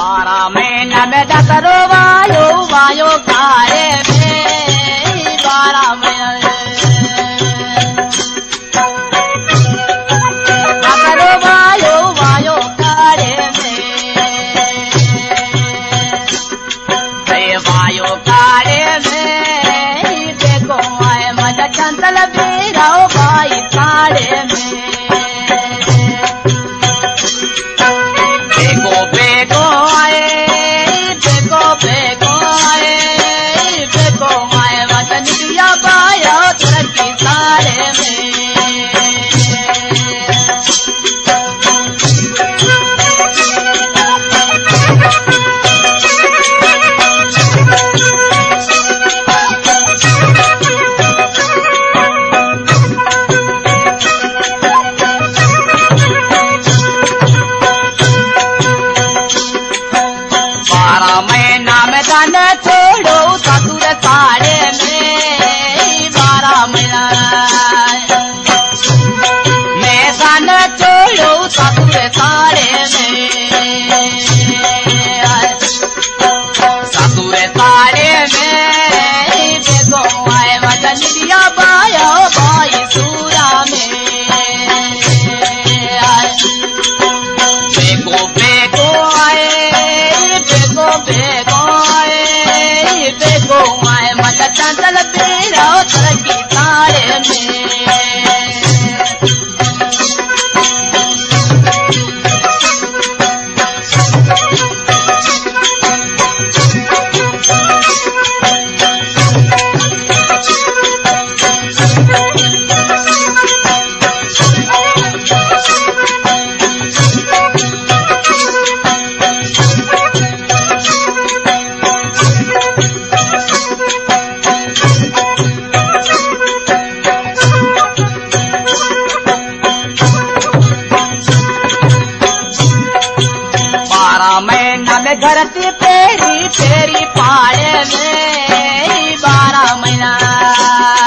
आरामेण न सरोवायो वायो Amen. महीना में घर थी तेरी तेरी पाड़े में बारह महीना।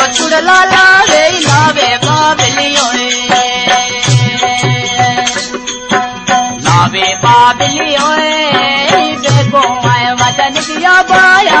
ला नवे बाबन नवे मैं अदन दिया बाया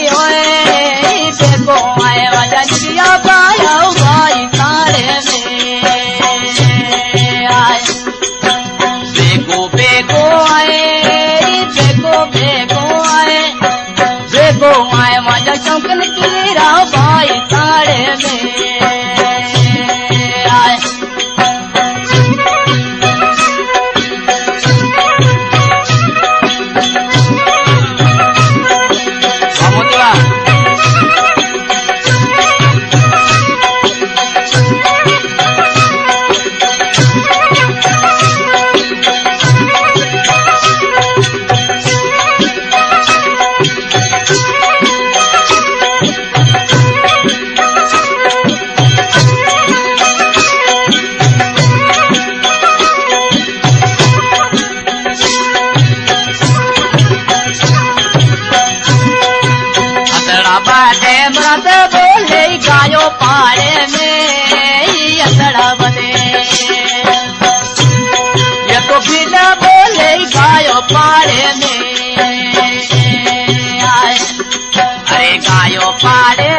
பாடு.